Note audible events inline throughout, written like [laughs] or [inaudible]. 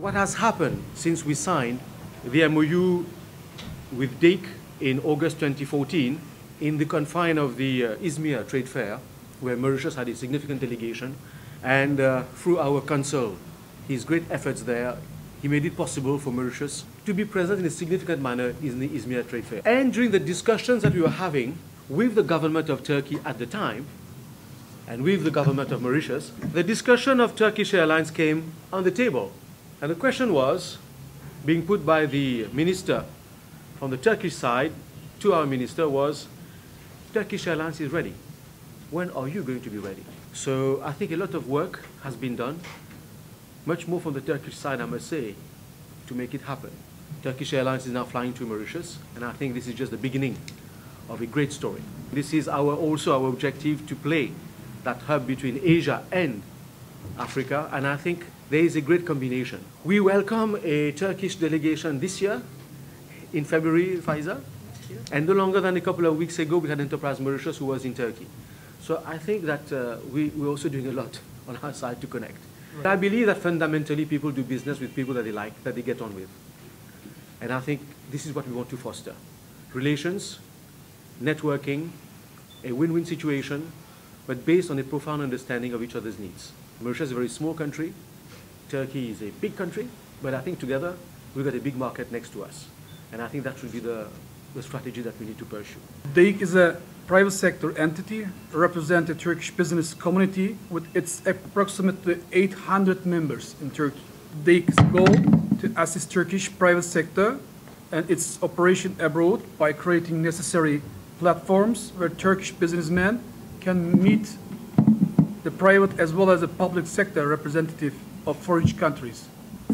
what has happened since we signed the MOU with DEIK in August 2014 in the confine of the uh, Izmir Trade Fair, where Mauritius had a significant delegation, and uh, through our consul, his great efforts there, he made it possible for Mauritius to be present in a significant manner in the Izmir Trade Fair. And during the discussions that we were having with the government of Turkey at the time, and with the government of Mauritius, the discussion of Turkish Airlines came on the table. And the question was being put by the minister from the Turkish side to our minister was, Turkish Airlines is ready. When are you going to be ready? So I think a lot of work has been done, much more from the Turkish side, I must say, to make it happen. Turkish Airlines is now flying to Mauritius, and I think this is just the beginning of a great story. This is our, also our objective to play that hub between Asia and Africa, and I think there is a great combination. We welcome a Turkish delegation this year, in February, Faiza, and no longer than a couple of weeks ago, we had Enterprise Mauritius who was in Turkey. So I think that uh, we, we're also doing a lot [laughs] on our side to connect. Right. I believe that fundamentally people do business with people that they like, that they get on with. And I think this is what we want to foster. Relations, networking, a win-win situation, but based on a profound understanding of each other's needs. Mauritius is a very small country. Turkey is a big country, but I think together we've got a big market next to us. And I think that should be the, the strategy that we need to pursue. DEIK is a private sector entity represent the Turkish business community with its approximately 800 members in Turkey. DEIK's goal to assist Turkish private sector and its operation abroad by creating necessary platforms where Turkish businessmen can meet the private as well as the public sector representative of foreign countries.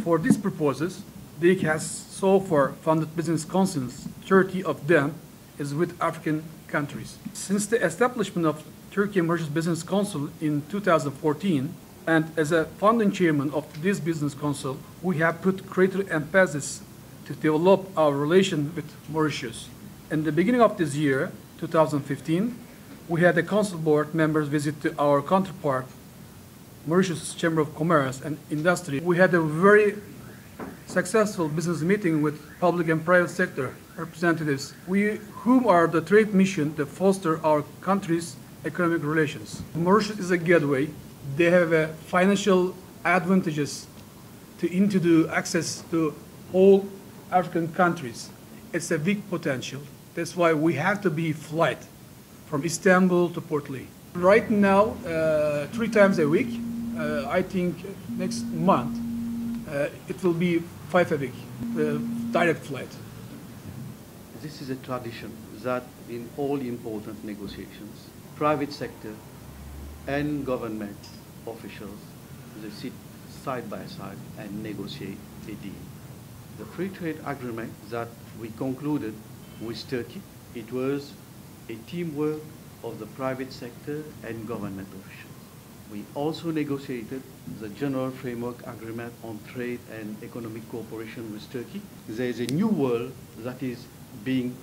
For these purposes, DEIK has so far funded business councils, 30 of them is with African countries. Since the establishment of Turkey Mauritius Business Council in 2014, and as a founding chairman of this business council, we have put greater emphasis to develop our relation with Mauritius. In the beginning of this year, 2015, we had a council board members visit to our counterpart, Mauritius Chamber of Commerce and Industry. We had a very successful business meeting with public and private sector representatives, we, whom are the trade mission to foster our country's economic relations. Mauritius is a gateway. They have a financial advantages to introduce access to all African countries. It's a big potential. That's why we have to be flight from Istanbul to Port Louis. Right now, uh, three times a week, uh, I think next month, uh, it will be five a week, uh, direct flight. This is a tradition that in all important negotiations, private sector and government officials, they sit side by side and negotiate a deal. The free trade agreement that we concluded with Turkey, it was a teamwork of the private sector and government officials. We also negotiated the General Framework Agreement on Trade and Economic Cooperation with Turkey. There is a new world that is being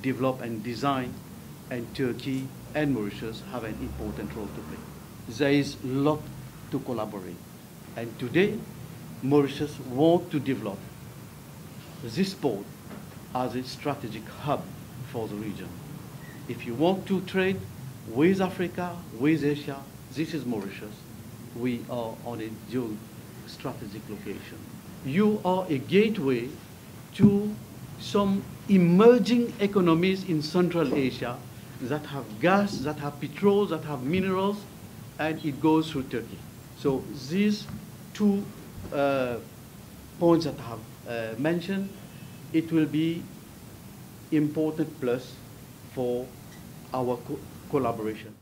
developed and designed, and Turkey and Mauritius have an important role to play. There is a lot to collaborate. And today, Mauritius wants to develop this port as a strategic hub for the region. If you want to trade with Africa, with Asia, this is Mauritius. We are on a dual strategic location. You are a gateway to some emerging economies in Central Asia that have gas, that have petrol, that have minerals, and it goes through Turkey. So these two uh, points that I have uh, mentioned, it will be important plus for our co collaboration.